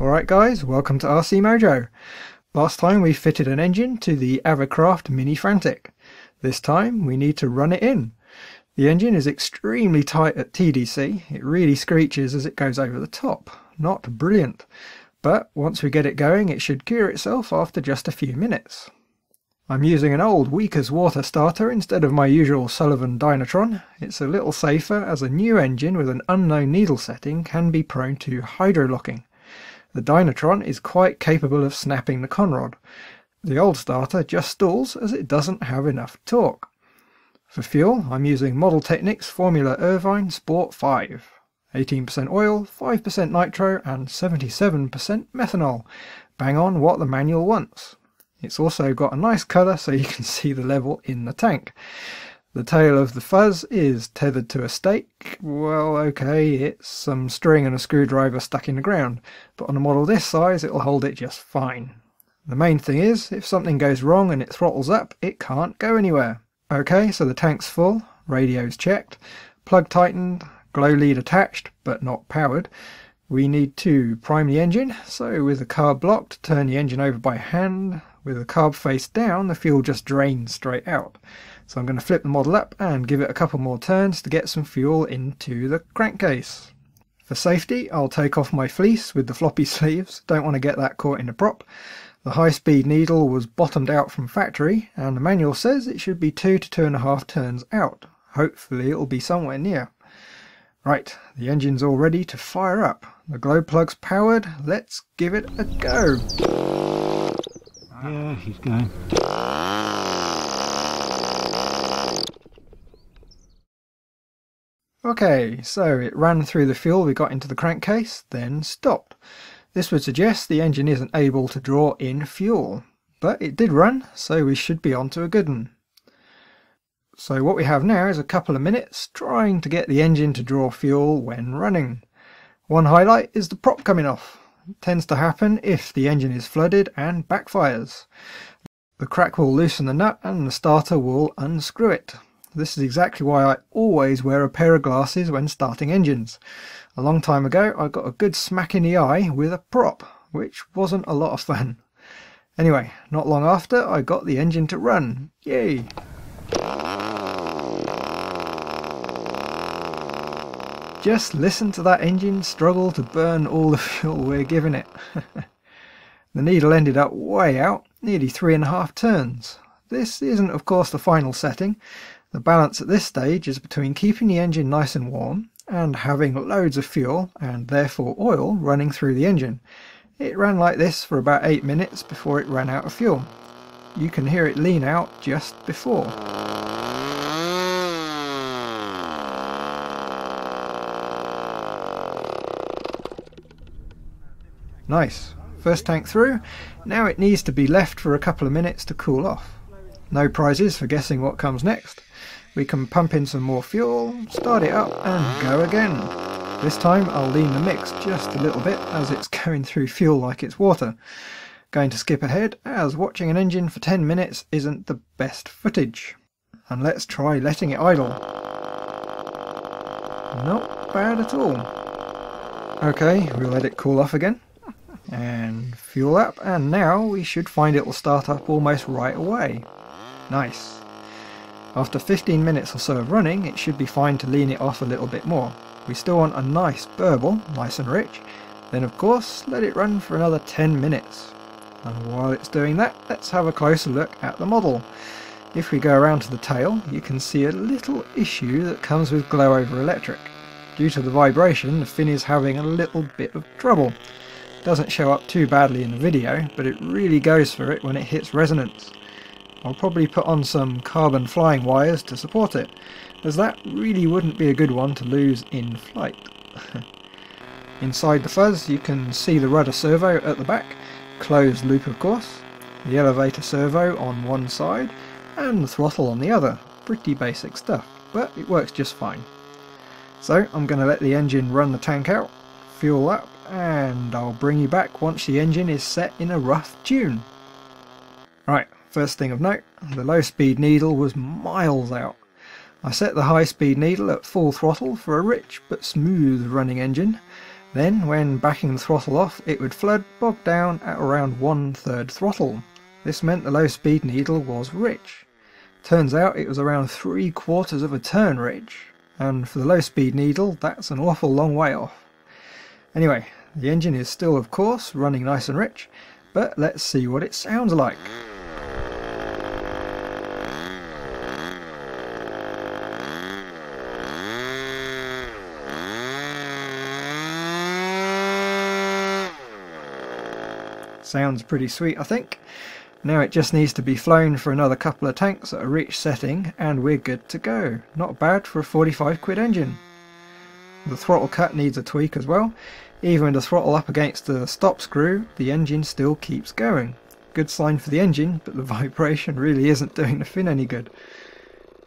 Alright guys, welcome to RC Mojo. Last time we fitted an engine to the Avicraft Mini Frantic. This time we need to run it in. The engine is extremely tight at TDC, it really screeches as it goes over the top. Not brilliant, but once we get it going it should cure itself after just a few minutes. I'm using an old Weekers water starter instead of my usual Sullivan Dynatron. It's a little safer as a new engine with an unknown needle setting can be prone to hydrolocking. The Dynatron is quite capable of snapping the conrod. The old starter just stalls as it doesn't have enough torque. For fuel, I'm using Model Technics Formula Irvine Sport 5. 18% oil, 5% nitro and 77% methanol. Bang on what the manual wants. It's also got a nice colour so you can see the level in the tank. The tail of the fuzz is tethered to a stake. Well, okay, it's some string and a screwdriver stuck in the ground, but on a model this size it'll hold it just fine. The main thing is, if something goes wrong and it throttles up, it can't go anywhere. Okay, so the tank's full, radio's checked, plug tightened, glow lead attached, but not powered. We need to prime the engine, so with the carb blocked, turn the engine over by hand. With the carb face down, the fuel just drains straight out. So I'm going to flip the model up and give it a couple more turns to get some fuel into the crankcase. For safety, I'll take off my fleece with the floppy sleeves, don't want to get that caught in the prop. The high-speed needle was bottomed out from factory, and the manual says it should be two to two and a half turns out. Hopefully it'll be somewhere near. Right, the engine's all ready to fire up. The glow plug's powered, let's give it a go. Yeah, he's going. Okay, so it ran through the fuel we got into the crankcase, then stopped. This would suggest the engine isn't able to draw in fuel, but it did run, so we should be onto a good one. So what we have now is a couple of minutes trying to get the engine to draw fuel when running. One highlight is the prop coming off. It tends to happen if the engine is flooded and backfires. The crack will loosen the nut and the starter will unscrew it. This is exactly why I always wear a pair of glasses when starting engines. A long time ago I got a good smack in the eye with a prop, which wasn't a lot of fun. Anyway, not long after I got the engine to run. Yay! Just listen to that engine struggle to burn all the fuel we're giving it. the needle ended up way out, nearly three and a half turns. This isn't of course the final setting, the balance at this stage is between keeping the engine nice and warm and having loads of fuel and therefore oil running through the engine. It ran like this for about 8 minutes before it ran out of fuel. You can hear it lean out just before. Nice. First tank through. Now it needs to be left for a couple of minutes to cool off. No prizes for guessing what comes next. We can pump in some more fuel, start it up and go again. This time I'll lean the mix just a little bit as it's going through fuel like it's water. Going to skip ahead as watching an engine for 10 minutes isn't the best footage. And let's try letting it idle. Not bad at all. Okay, we'll let it cool off again. And fuel up and now we should find it will start up almost right away. Nice. After 15 minutes or so of running, it should be fine to lean it off a little bit more. We still want a nice burble, nice and rich. Then of course, let it run for another 10 minutes. And while it's doing that, let's have a closer look at the model. If we go around to the tail, you can see a little issue that comes with glow over electric. Due to the vibration, the fin is having a little bit of trouble. Doesn't show up too badly in the video, but it really goes for it when it hits resonance. I'll probably put on some carbon flying wires to support it, as that really wouldn't be a good one to lose in flight. Inside the fuzz you can see the rudder servo at the back, closed loop of course, the elevator servo on one side, and the throttle on the other. Pretty basic stuff, but it works just fine. So I'm going to let the engine run the tank out, fuel up, and I'll bring you back once the engine is set in a rough tune. Right, First thing of note, the low speed needle was miles out. I set the high speed needle at full throttle for a rich but smooth running engine, Then, when backing the throttle off, it would flood bog down at around one third throttle. This meant the low speed needle was rich. Turns out it was around three quarters of a turn rich, and for the low speed needle, that's an awful long way off. Anyway, the engine is still, of course, running nice and rich, but let's see what it sounds like. Sounds pretty sweet, I think. Now it just needs to be flown for another couple of tanks at a rich setting and we're good to go. Not bad for a 45 quid engine. The throttle cut needs a tweak as well. Even with the throttle up against the stop screw, the engine still keeps going. Good sign for the engine, but the vibration really isn't doing the fin any good.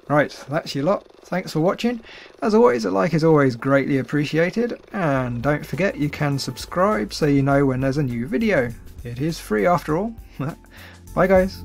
Right, that's your lot. Thanks for watching. As always, a like is always greatly appreciated. And don't forget you can subscribe so you know when there's a new video. It is free after all. Bye guys.